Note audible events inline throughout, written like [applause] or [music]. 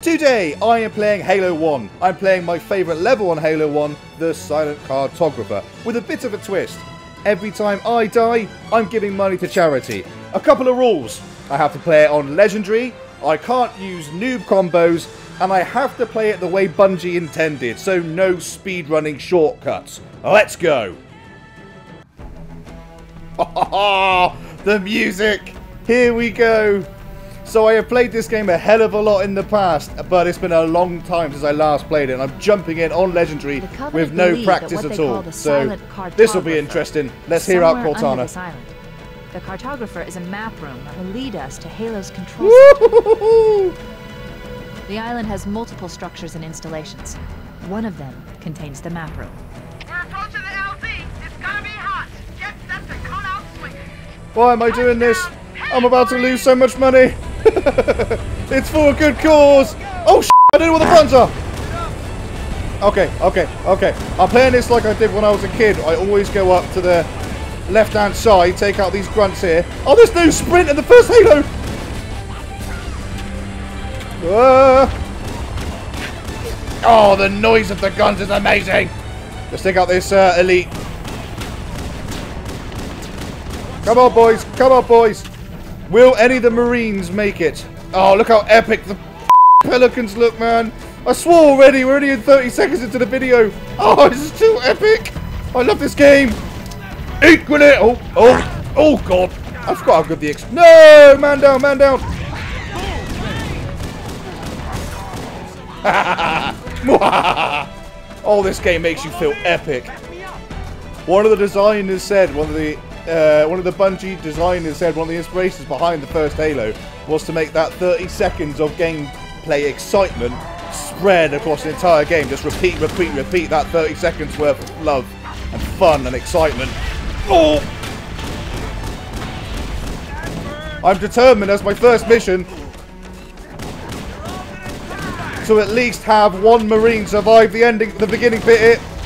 Today, I am playing Halo 1. I'm playing my favourite level on Halo 1, the Silent Cartographer, with a bit of a twist. Every time I die, I'm giving money to charity. A couple of rules. I have to play it on Legendary, I can't use noob combos, and I have to play it the way Bungie intended, so no speedrunning shortcuts. Let's go! [laughs] the music! Here we go! So I have played this game a hell of a lot in the past, but it's been a long time since I last played it. And I'm jumping in on Legendary with no practice at all. So this will be interesting. Let's hear out Cortana. The cartographer is a map room that will lead us to Halo's control center. The island has multiple structures and installations. One of them contains the map room. We're approaching the LZ. It's gonna be hot. Get set to cut out swinging. Why am I doing this? I'm about to lose so much money. [laughs] it's for a good cause. Oh, sh I don't know what the buttons are. Okay, okay, okay. I'm playing this like I did when I was a kid. I always go up to the left-hand side, take out these grunts here. Oh, there's no sprint in the first Halo. Uh. Oh, the noise of the guns is amazing. Let's take out this uh, elite. Come on, boys. Come on, boys. Will any of the Marines make it? Oh, look how epic the [laughs] Pelicans look, man. I swore already. We're only in 30 seconds into the video. Oh, [laughs] this is too epic. I love this game. Eat grenade. Oh, oh, oh, God. I forgot how good the X. No! Man down, man down. [laughs] oh, this game makes you feel epic. One of the designers said, one of the uh, one of the Bungie designers said one of the inspirations behind the first Halo was to make that 30 seconds of gameplay excitement spread across the entire game. Just repeat, repeat, repeat that 30 seconds worth of love and fun and excitement. Oh! I'm determined as my first mission to at least have one Marine survive the ending, the beginning bit. It.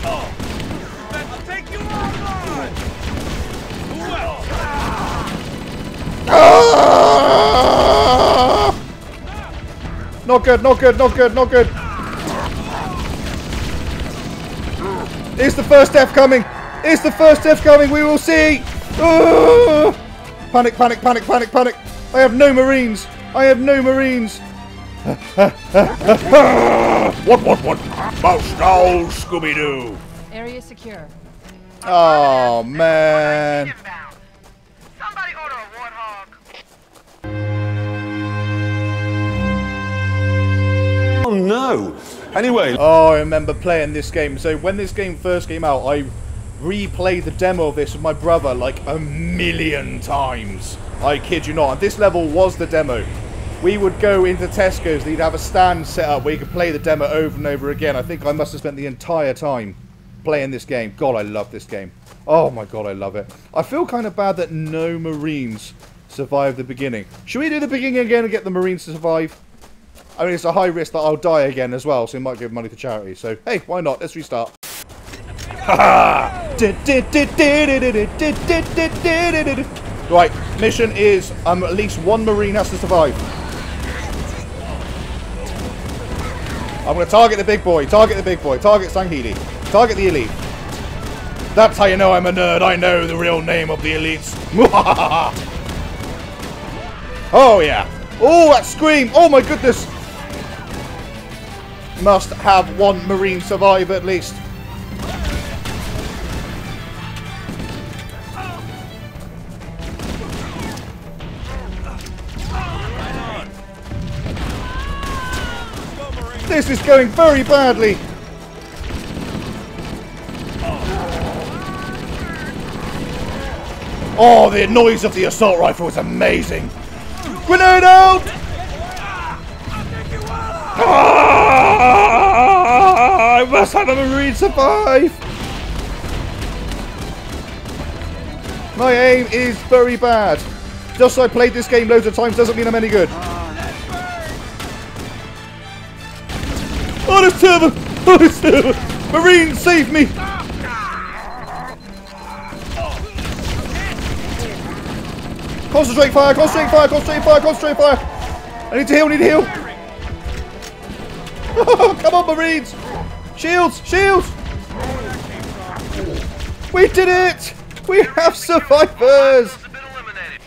Not good, not good, not good, not good. Is the first death coming? Is the first death coming? We will see. Panic, panic, panic, panic, panic. I have no marines. I have no marines. [laughs] what, what, what? Mouse down, Scooby-Doo. Area secure. Oh, man. No! Anyway, Oh, I remember playing this game. So when this game first came out, I replayed the demo of this with my brother like a million times. I kid you not. This level was the demo. We would go into Tesco's, they'd have a stand set up where you could play the demo over and over again. I think I must have spent the entire time playing this game. God, I love this game. Oh my god, I love it. I feel kind of bad that no Marines survived the beginning. Should we do the beginning again and get the Marines to survive? I mean, it's a high risk that I'll die again as well, so we might give money to charity. So, hey, why not? Let's restart. [laughs] Right, mission is um, at least one Marine has to survive. I'm going to target the big boy, target the big boy, target Sangheili, target the elite. That's how you know I'm a nerd. I know the real name of the elites. [laughs] oh, yeah. Oh, that scream. Oh, my goodness. Must have one Marine survive at least. This is going very badly. Oh, the noise of the assault rifle is amazing. Grenade out! Ah, Ah, I must have a Marine survive! My aim is very bad. Just so I played this game loads of times doesn't mean I'm any good. Oh! Oh, there's two of them! Marine, save me! Concentrate fire, concentrate fire, concentrate fire, concentrate fire! I need to heal, I need to heal! Oh, [laughs] come on, Marines! Shields! Shields! We did it! We have survivors! Have been eliminated.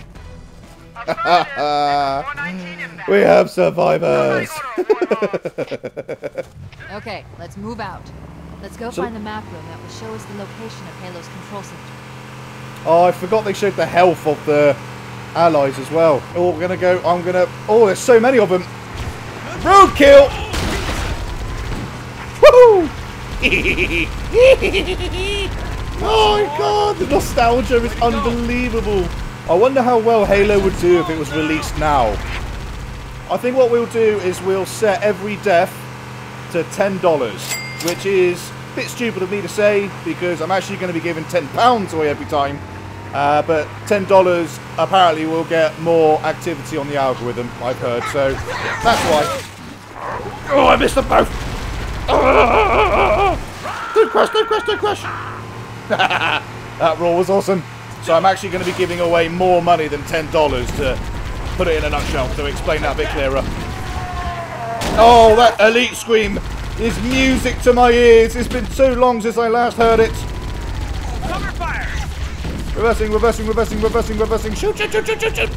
[laughs] Affirmative. 419 inbound. We have survivors! [laughs] Okay, let's move out. Let's go So- find the map room that will show us the location of Halo's control center. Oh, I forgot they showed the health of the allies as well. Oh, we're gonna go. I'm gonna. Oh, there's so many of them. Roadkill! Oh my god, the nostalgia is unbelievable. I wonder how well Halo would do if it was released now. I think what we'll do is we'll set every death to $10, which is a bit stupid of me to say because I'm actually going to be giving £10 away every time. Uh, but $10 apparently will get more activity on the algorithm, I've heard, so that's why. Oh, I missed them both! [laughs] Don't crash, don't crash, don't crash! [laughs] that roar was awesome. So I'm actually going to be giving away more money than $10 to put it in a nutshell, to explain that a bit clearer. Oh, that elite scream is music to my ears. It's been so long since I last heard it. Cover fire. Reversing, reversing, reversing, reversing, reversing. Shoot, shoot, shoot, shoot, shoot, shoot.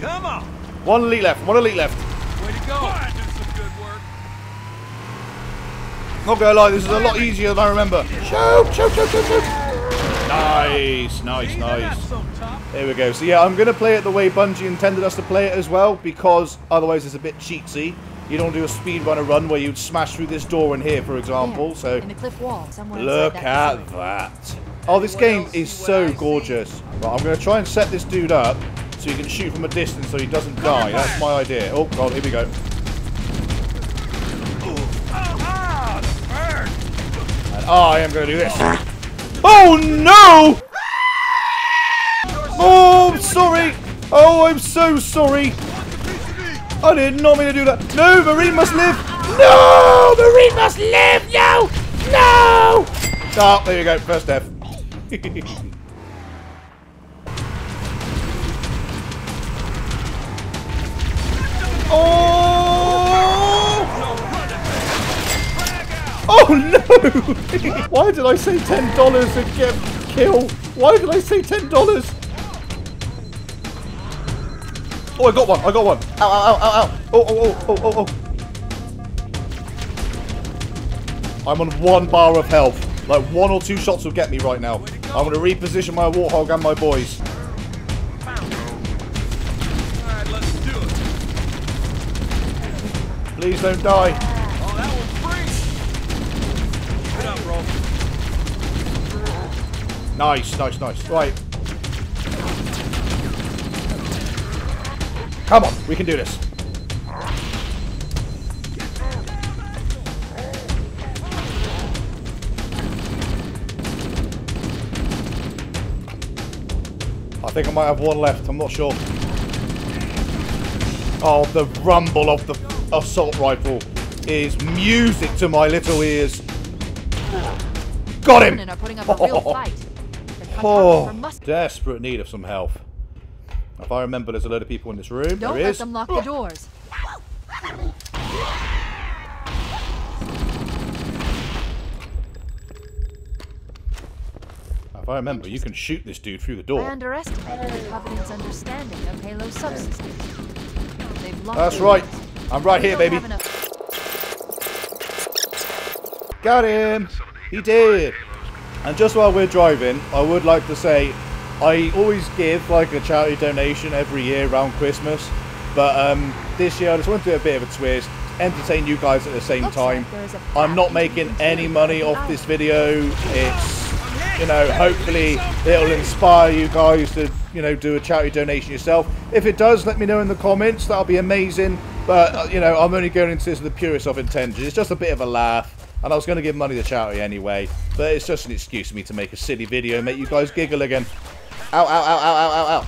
Come on. One elite left, one elite left. Way to go. do some good work. Not gonna lie, this is a lot easier than I remember. Shoot, shoot, shoot, shoot, shoot. Nice, nice, nice. There we go. So yeah, I'm gonna play it the way Bungie intended us to play it as well, because otherwise it's a bit cheatsy. You don't do a speedrunner run where you'd smash through this door in here, for example. So in the cliff wall, somewhere Look inside that at that. Oh, this game is so gorgeous. Right, I'm going to try and set this dude up so he can shoot from a distance so he doesn't die. That's my idea. Oh, God, here we go. And I am to do this. Oh, no! Oh, I'm sorry. Oh, I'm so sorry. I did not mean to do that. No, Marine must live. No, Marine must live. No, no. Oh, there you go. First death. [laughs] oh! [laughs] Oh no! [laughs] Why did I say ten dollars and get killed? Why did I say ten dollars? Oh, I got one! I got one! Ow! Ow! Ow! Ow! Ow! Oh! Oh! Oh! Oh! Oh! oh. I'm on one bar of health. Like one or two shots will get me right now. I'm gonna reposition my warthog and my boys. Alright, let's do it. Please don't die. Nice, nice, nice. Right. Come on, we can do this. I think I might have one left, I'm not sure. Oh, the rumble of the assault rifle is music to my little ears. Got him! Covenant are putting up a real [laughs] fight. Oh, desperate need of some health. If I remember, there's a load of people in this room. Don't there let is. them lock the doors. If I remember, you can shoot this dude through the door. I underestimated the Covenant's understanding of Halo's subsystems. That's right. doors. I'm right here, baby. Got him! He did! And just while we're driving, I would like to say I always give like a charity donation every year around Christmas. But um, this year I just want to do a bit of a twist, entertain you guys at the same Looks time. like I'm not making any money off this video. It's, you know, hopefully it'll inspire you guys to, you know, do a charity donation yourself. If it does, let me know in the comments. That'll be amazing. But, uh, you know, I'm only going into this with the purest of intentions. It's just a bit of a laugh. And I was going to give money to charity anyway. But it's just an excuse for me to make a silly video and make you guys giggle again. Ow, ow, ow, ow, ow, ow, ow.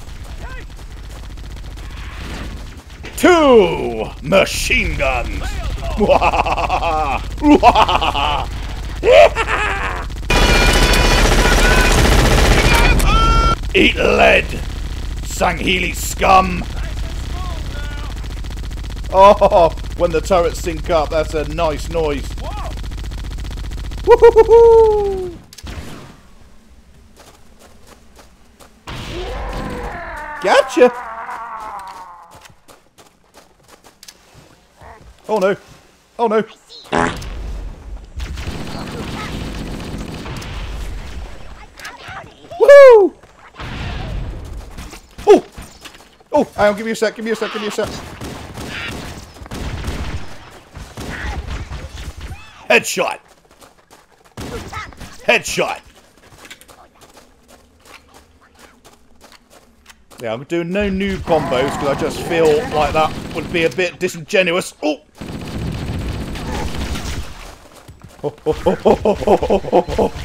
Two machine guns. [laughs] Eat lead, Sangheili scum. Oh, when the turrets sync up. That's a nice noise. Woo-hoo-hoo-hoo! Gotcha! Oh no! Oh no! Woo! Oh! Oh, hang on, give me a sec, give me a sec, give me a sec. Headshot! Headshot! Yeah, I'm doing no new combos because I just feel like that would be a bit disingenuous. Oh! Oh,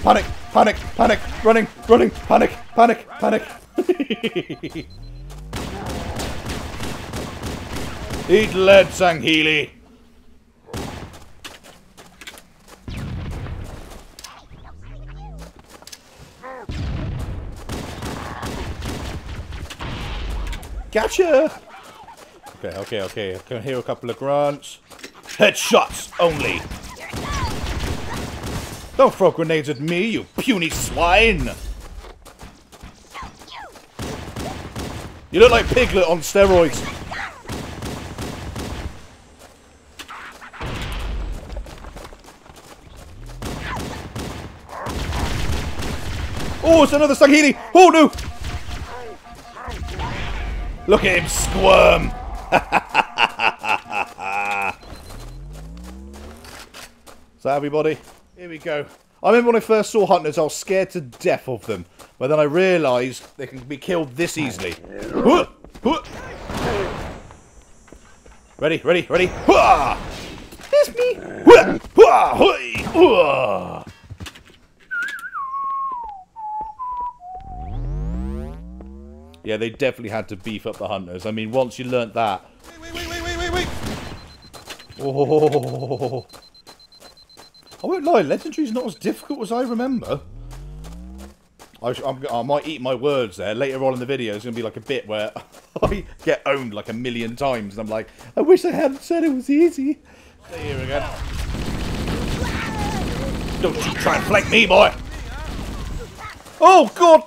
panic, panic, panic, running, running, panic, panic, panic. [laughs] Eat lead, Sangheili. Gotcha! Okay, okay, okay. I can hear a couple of grunts. Headshots only! Don't throw grenades at me, you puny swine! You look like Piglet on steroids. Oh, it's another Sangheili! Oh no! Look at him squirm! [laughs] Is that everybody? Here we go. I remember when I first saw Hunters, I was scared to death of them. But then I realised they can be killed this easily. Ready, ready, ready. It's me! Yeah, they definitely had to beef up the hunters. I mean, once you learnt that. Wait, wait, wait, wait, wait, wait! Oh. I won't lie, Legendary's not as difficult as I remember. I, I, might eat my words there. Later on in the video, it's going to be like a bit where [laughs] I get owned like a million times. And I'm like, I wish I hadn't said it was easy. Stay here again. Don't you try and flank me, boy! Oh, God!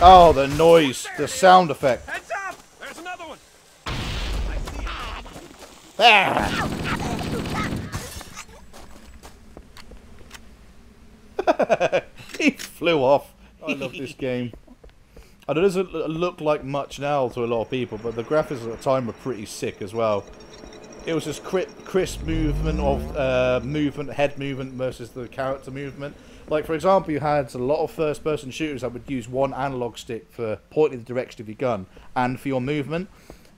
Oh, the noise, the sound effect. Heads up! There's another one. Ah. [laughs] he flew off. I love this [laughs] game. I know it doesn't look like much now to a lot of people, but the graphics at the time were pretty sick as well. It was just crisp movement of uh, movement, head movement versus the character movement. Like, for example, you had a lot of first-person shooters that would use one analog stick for pointing the direction of your gun and for your movement.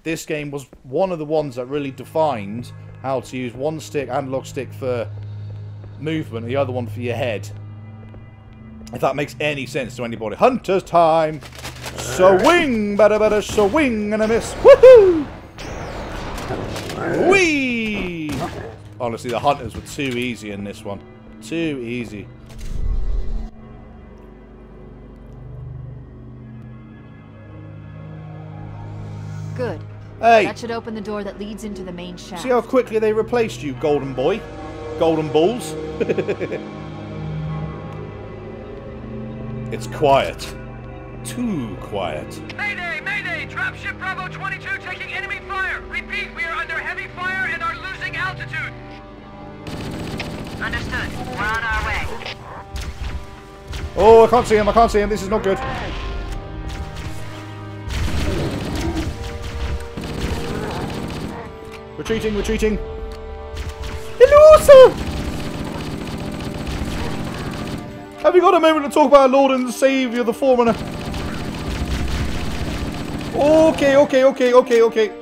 This game was one of the ones that really defined how to use one stick, analog stick for movement, and the other one for your head. If that makes any sense to anybody. Hunter's time! Swing! Better, better, swing and a miss. Woohoo! Whee! Honestly, the hunters were too easy in this one. Too easy. Good. Hey! That should open the door that leads into the main shaft. See how quickly they replaced you, golden boy? Golden balls? [laughs] it's quiet. Too quiet. Mayday! Mayday! Dropship Bravo 22 taking enemy fire! Repeat, we are under heavy fire and are losing altitude! Understood. We're on our way. Oh, I can't see him, I can't see him. This is not good. Retreating, retreating. Hello, sir! Have you got a moment to talk about our Lord and Saviour, the Forerunner? Okay, okay, okay, okay, okay.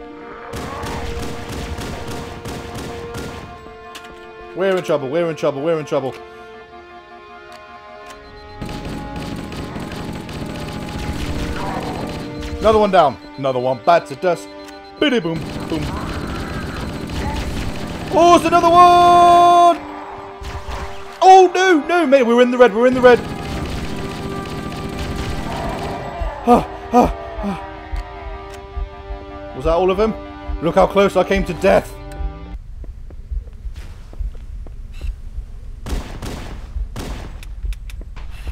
We're in trouble, we're in trouble, we're in trouble. Another one down. Another one. Bats to dust. Biddy boom. Boom. Oh, it's another one! Oh, no, no, mate. We're in the red. We're in the red. Was that all of them? Look how close I came to death.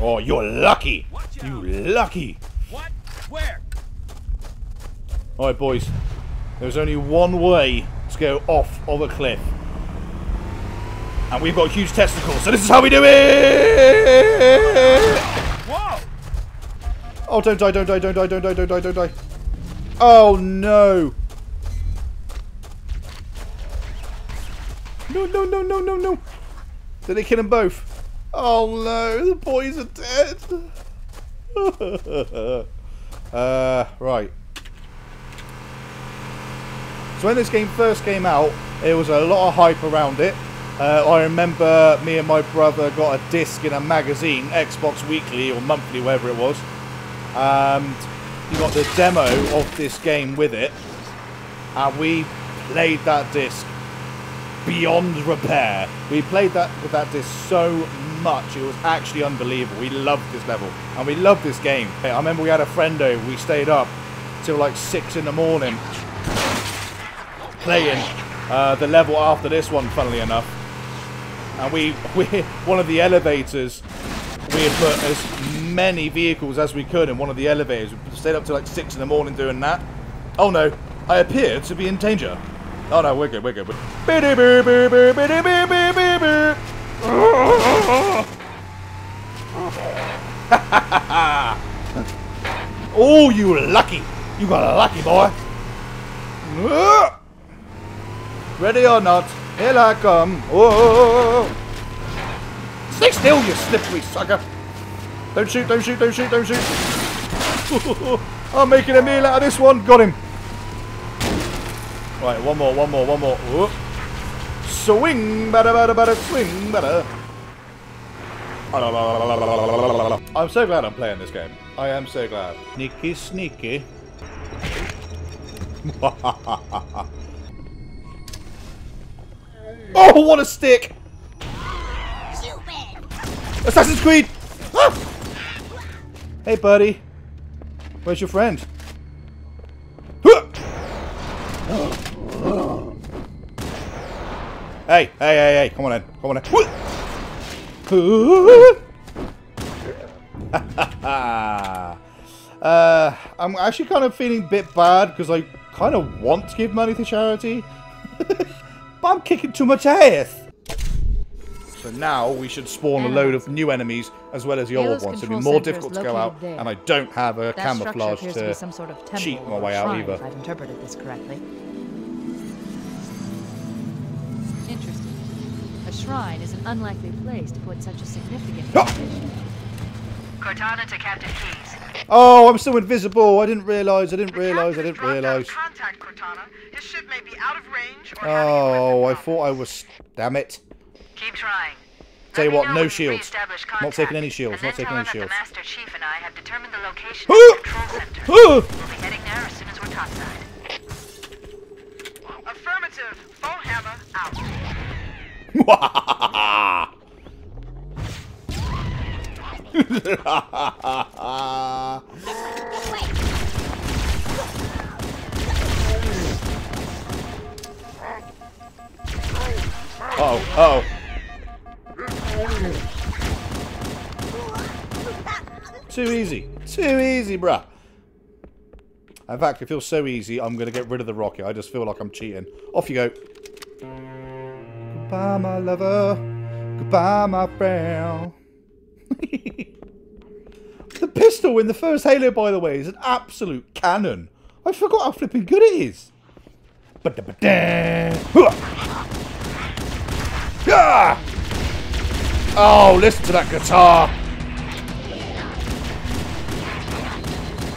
Oh, you're lucky. You lucky. What? Where? Alright, boys. There's only one way to go off of a cliff. And we've got huge testicles, so this is how we do it! Whoa! Oh, don't die, don't die, don't die, don't die, don't die, don't die. Oh, no. No, no, no, no, no, no. Did they kill them both? Oh, no, the boys are dead. [laughs] uh, right. When this game first came out, there was a lot of hype around it. Uh, I remember me and my brother got a disc in a magazine, Xbox Weekly or Monthly, whatever it was. And you got the demo of this game with it. And we played that disc beyond repair. We played that with that disc so much, it was actually unbelievable. We loved this level. And we loved this game. I remember we had a friend over, we stayed up till like 6 in the morning playing uh, the level after this one, funnily enough. And we, [laughs] we, one of the elevators, we had put as many vehicles as we could in one of the elevators. We stayed up till like 6 in the morning doing that. Oh no, I appear to be in danger. Oh no, we're good, we're good. [laughs] oh, you lucky. You got a lucky boy. Ready or not, here I come. Oh! Stay still, you slippery sucker! Don't shoot, don't shoot, don't shoot, don't shoot! [laughs] I'm making a meal out of this one. Got him. Right, one more, one more, one more. Whoop. Swing, better, better, better, swing, better. I'm so glad I'm playing this game. I am so glad. Sneaky, sneaky. [laughs] Oh, what a stick! Assassin's Creed! Ah! Hey, buddy. Where's your friend? Hey, hey, hey, hey, come on in. Come on in. [laughs] uh, I'm actually kind of feeling a bit bad because I kind of want to give money to charity. [laughs] But I'm kicking too much ass. So now we should spawn a load of new enemies as well as the old ones. It'll be more difficult to go out, there. and I don't have a That camouflage structure appears to, to be some sort of temple cheat my way out either. If I've interpreted this correctly. Interesting. A shrine is an unlikely place to put such a significant Ah! Cortana to Captain Keyes. Oh, I'm still invisible. I didn't realise. I didn't realise. I didn't Captain has dropped out realise. Contact His ship may be out of range or Oh, I thought I was. Damn it. Keep trying. Tell you what, no shields. reestablished Not taking any shields, not taking any shields. Master Chief and I have determined the location of the control center. We'll be heading there as soon as we're topside. [laughs] Affirmative. Foe Hammer out. [laughs] oh, oh. Too easy. Too easy, bruh. In fact, it feels so easy, I'm going to get rid of the rocket. I just feel like I'm cheating. Off you go. Goodbye, my lover. Goodbye, my friend. [laughs] the pistol in the first Halo, by the way, is an absolute cannon. I forgot how flipping good it is. Oh, listen to that guitar.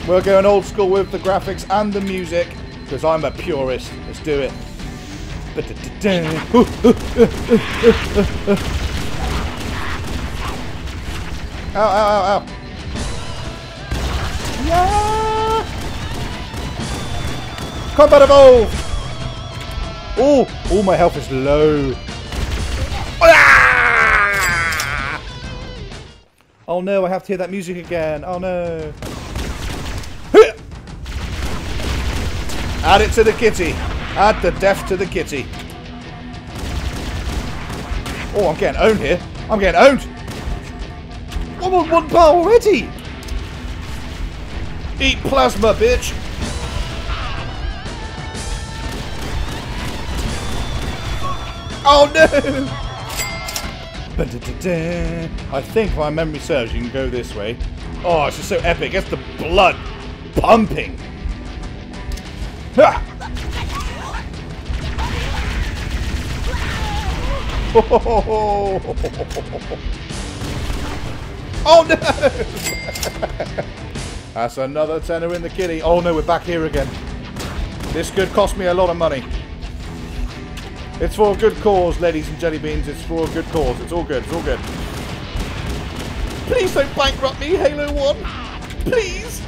We're going old school with the graphics and the music because I'm a purist. Let's do it. Ow, ow, ow, ow. Yeah! Combat evolve! Oh, oh, my health is low. Ah! Oh no, I have to hear that music again. Oh no. Add it to the kitty. Add the death to the kitty. Oh, I'm getting owned here. I'm getting owned. I'm on one bar already. Eat plasma, bitch. Oh no! I think my memory serves, you can go this way. Oh, it's just so epic. It's the blood pumping. Ha! [laughs] Oh no! [laughs] That's another tenner in the kitty. Oh no, we're back here again. This could cost me a lot of money. It's for a good cause, ladies and jelly beans. It's for a good cause. It's all good. It's all good. Please don't bankrupt me, Halo 1. Please.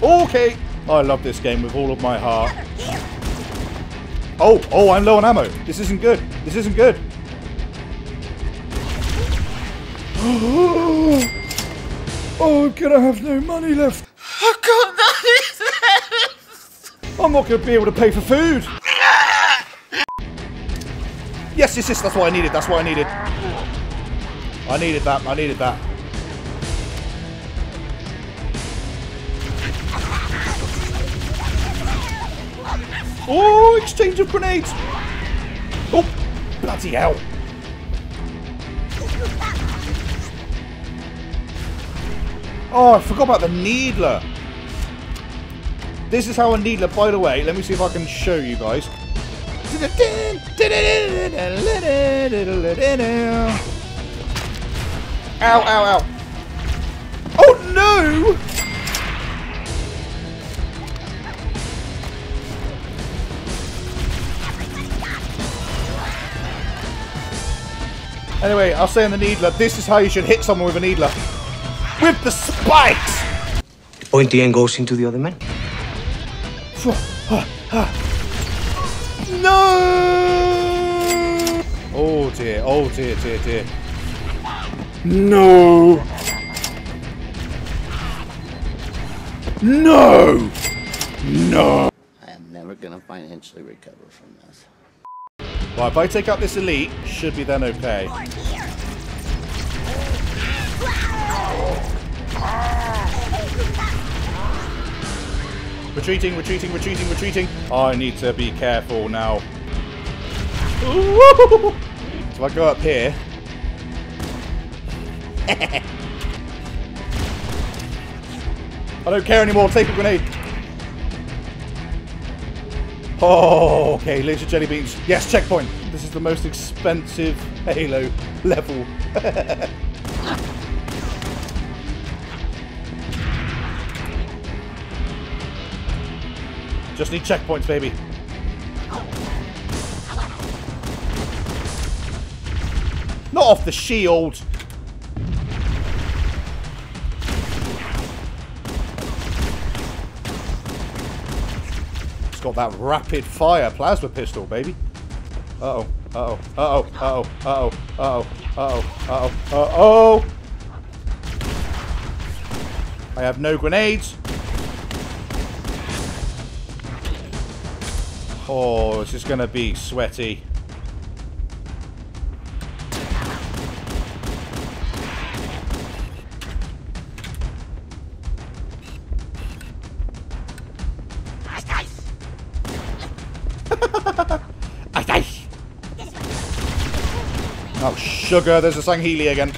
Okay. I love this game with all of my heart. Oh, oh, I'm low on ammo. This isn't good. This isn't good. [gasps] [laughs] Oh, I'm gonna have no money left. Oh god, [laughs] that is I'm not gonna be able to pay for food. Yes, yes, yes, that's what I needed. That's what I needed. I needed that. I needed that. Oh, exchange of grenades. Oh, bloody hell. Oh, I forgot about the needler. This is how a needler, by the way, let me see if I can show you guys. Ow, ow, ow. Oh no! Anyway, I'll say on the needler, this is how you should hit someone with a needler. With the spikes! Point the end goes into the other man. No! Oh dear, oh dear, dear, dear. No! No! No! I am never gonna financially recover from this. Well, if I take out this elite, should be then okay. Retreating, retreating, retreating, retreating. Oh, I need to be careful now. Ooh. So I go up here. [laughs] I don't care anymore. Take a grenade. Oh, okay. Laser jelly beans. Yes, checkpoint. This is the most expensive Halo level. [laughs] Just need checkpoints, baby. Not off the shield. It's got that rapid fire plasma pistol, baby. Uh oh. Uh oh. Uh oh. Uh oh. Uh oh. Uh oh. Uh oh. Uh oh. Uh oh. I have no grenades. Oh, this is going to be sweaty. [laughs] Oh, sugar, there's a Sangheili again.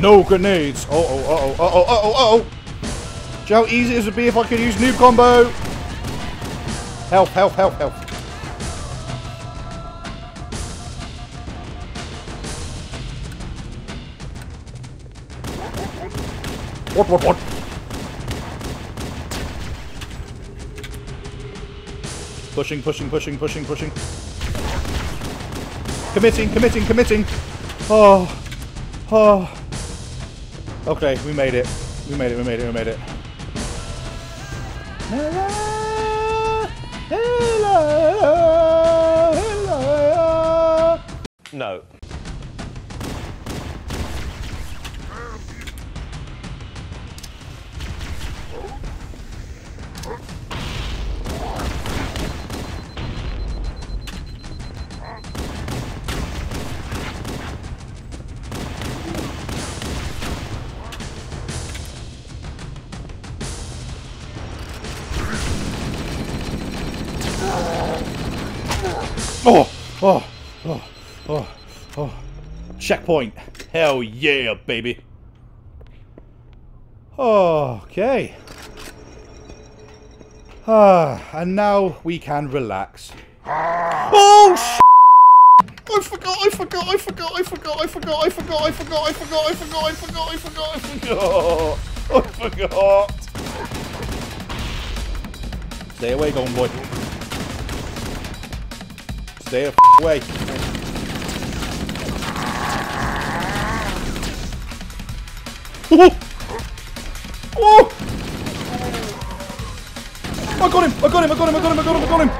No grenades. Uh oh, uh oh, uh oh, uh oh, uh oh. Do you know how easy this would be if I could use noob combo? Help, help, help, help. What, what, what? Pushing, pushing, pushing, pushing, pushing. Committing, committing, committing. Oh. Oh. Okay, we made it. We made it, we made it, we made it. No. Checkpoint. Hell yeah, baby. Okay. Ah, and now we can relax. Oh, sh I forgot, I forgot, I forgot, I forgot, I forgot, I forgot, I forgot, I forgot, I forgot, I forgot, I forgot, I forgot, I forgot. Stay away, golden boy. Stay away. Oh! I got him! I got him! I got him! I got him! I got him! I got him!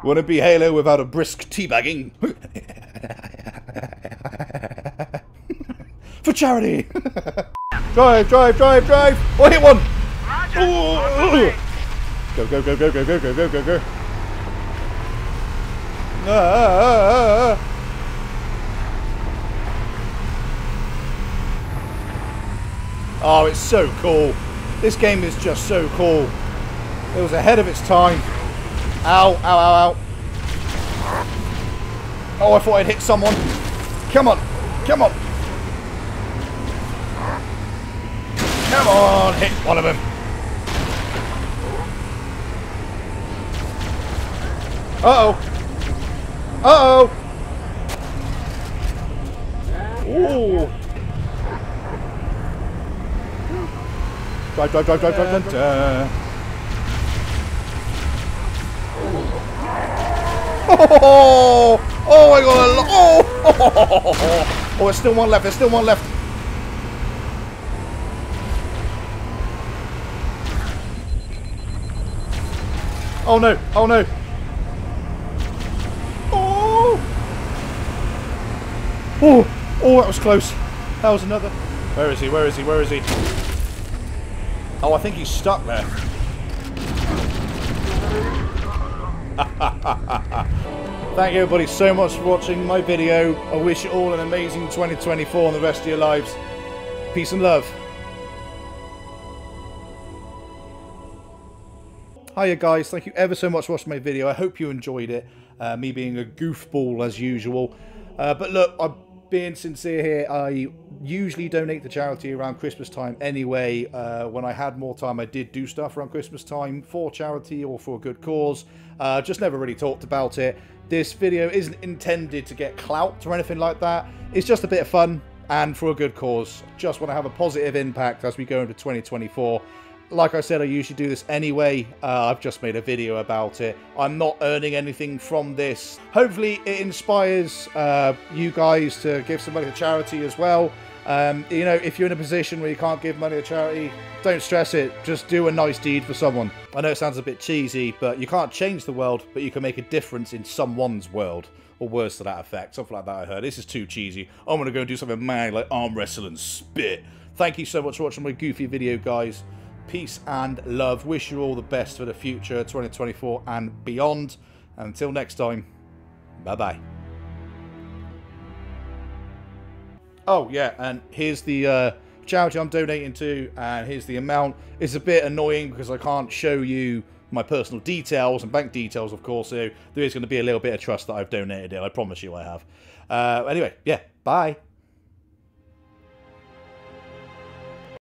[laughs] Wouldn't be Halo without a brisk teabagging. [laughs] For charity! [laughs] drive, drive, drive, drive! Oh, hit one! Go, go, go, go, go, go, go, go, go, go. Ah, ah, ah, ah. Oh, it's so cool. This game is just so cool. It was ahead of its time. Ow, ow, ow, ow. Oh, I thought I'd hit someone. Come on. Come on. Come on, hit one of them. Uh-oh. Uh-oh. Ooh. Drive, drive, drive, drive, drive, drive, drive. Oh, oh, I got a lo- oh oh, oh, oh, oh, there's still one left. There's still one left. Oh no! Oh no! Oh! Oh! Oh, that was close. That was another. Where is he? Where is he? Where is he? Oh, I think he's stuck there. [laughs] Thank you everybody so much for watching my video. I wish you all an amazing 2024 and the rest of your lives. Peace and love. Hiya guys, thank you ever so much for watching my video. I hope you enjoyed it. Uh, me being a goofball as usual. Uh, but look, I'm being sincere here. I usually donate to charity around Christmas time anyway. Uh, when I had more time, I did do stuff around Christmas time for charity or for a good cause. Uh, just never really talked about it. This video isn't intended to get clout or anything like that. It's just a bit of fun and for a good cause. Just want to have a positive impact as we go into 2024 like I said, I usually do this anyway. Uh, I've just made a video about it. I'm not earning anything from this. Hopefully, it inspires uh, you guys to give some money to charity as well. Um, you know, if you're in a position where you can't give money to charity, don't stress it. Just do a nice deed for someone. I know it sounds a bit cheesy, but you can't change the world, but you can make a difference in someone's world. Or worse to that effect. Something like that I heard. This is too cheesy. I'm going to go and do something mad like arm wrestle and spit. Thank you so much for watching my goofy video, guys peace and love. Wish you all the best for the future, 2024 and beyond. Until next time, bye bye. Oh, yeah, and here's the uh, charity I'm donating to, and here's the amount. It's a bit annoying because I can't show you my personal details and bank details, of course, so there is going to be a little bit of trust that I've donated it. I promise you I have. Uh, anyway, yeah, bye.